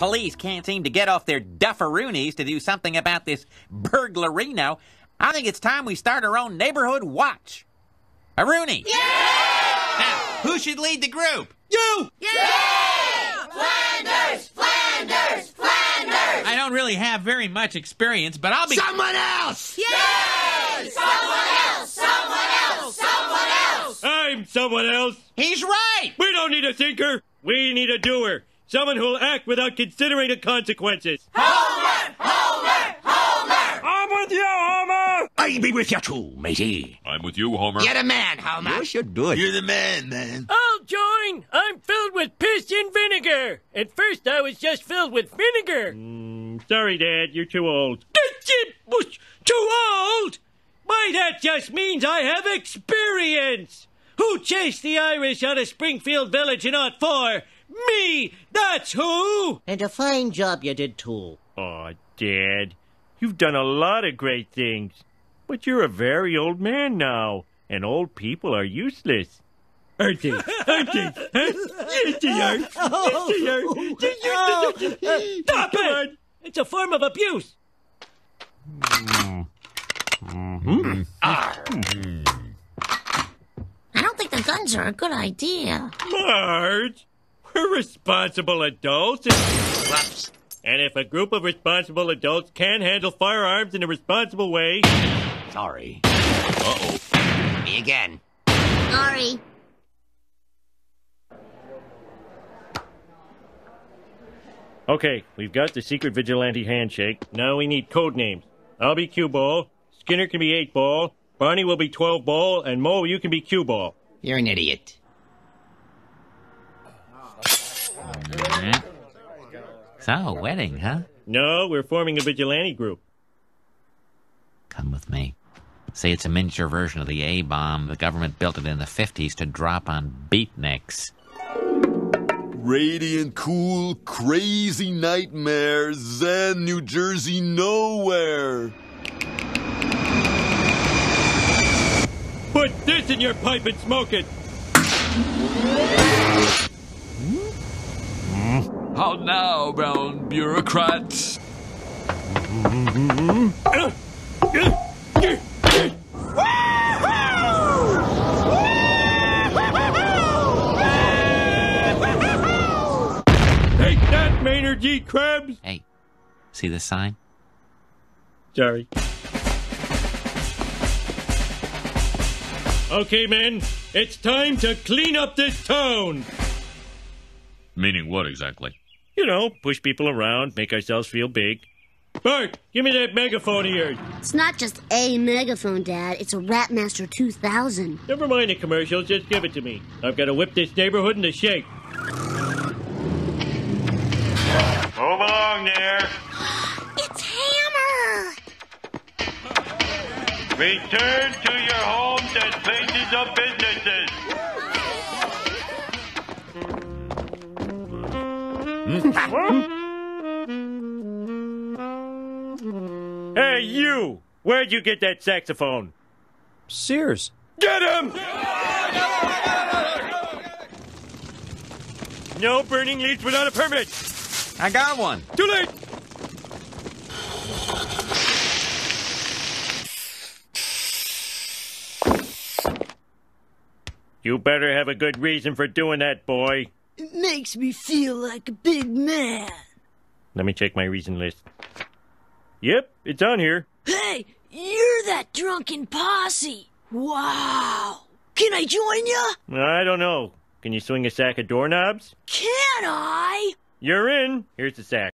police can't seem to get off their dufferoonies to do something about this burglarino, I think it's time we start our own neighborhood watch. A Rooney! Now, who should lead the group? You! Yeah. Flanders! Flanders! Flanders! I don't really have very much experience, but I'll be. Someone else! Yay! Someone else! Someone else! Someone else! I'm someone else. He's right! We don't need a thinker. We need a doer. Someone who'll act without considering the consequences. Homer! Homer! Homer! I'm with you, Homer. I'll be with you too, matey. I'm with you, Homer. You're the man, Homer. Yes, you do it. You're the man, man. I'll join. I'm filled with piss and vinegar. At first, I was just filled with vinegar. Mm, sorry, Dad. You're too old. Too old? Why, that just means I have experience. Who chased the Irish out of Springfield Village in 04? Me! That's who! And a fine job you did, too. Aw, Dad. You've done a lot of great things. But you're a very old man now, and old people are useless. Aren't they? Aren't they? Huh? Yes, they are. Yes, they are. Stop it! It's a form of abuse. Mm-hmm. I don't think the guns are a good idea. Marge, we're responsible adults. And, and if a group of responsible adults can handle firearms in a responsible way, Sorry. Uh-oh. Me again. Sorry. Okay, we've got the secret vigilante handshake. Now we need code names. I'll be Q-Ball, Skinner can be 8 Ball. Barney will be 12 Ball. And Moe, you can be Q-Ball. You're an idiot. Mhm. So, wedding, huh? No, we're forming a vigilante group. Come with me. Say it's a miniature version of the A bomb. The government built it in the 50s to drop on beatniks. Radiant, cool, crazy nightmare, Zen, New Jersey, nowhere. Put this in your pipe and smoke it. How now, brown bureaucrats? Take that, Maynard G. Krebs. Hey, see the sign? Sorry. Okay, men, it's time to clean up this town. Meaning what exactly? You know, push people around, make ourselves feel big. Bart, give me that megaphone of yours. It's not just a megaphone, Dad. It's a Rapmaster 2000. Never mind the commercials, just give it to me. I've got to whip this neighborhood into shape. Move along there. It's Hammer! Return to your homes and places of businesses. hey, you! Where'd you get that saxophone? Sears. Get him! No burning leaves without a permit. I got one. Too late. You better have a good reason for doing that, boy. It makes me feel like a big man. Let me check my reason list. Yep, it's on here. Hey, you're that drunken posse. Wow. Can I join ya? I don't know. Can you swing a sack of doorknobs? Can I? You're in. Here's the sack.